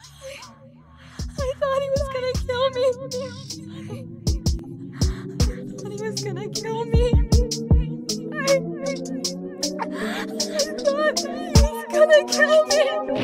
I thought he was gonna kill me. I thought he was gonna kill me. I, I thought he was gonna kill me.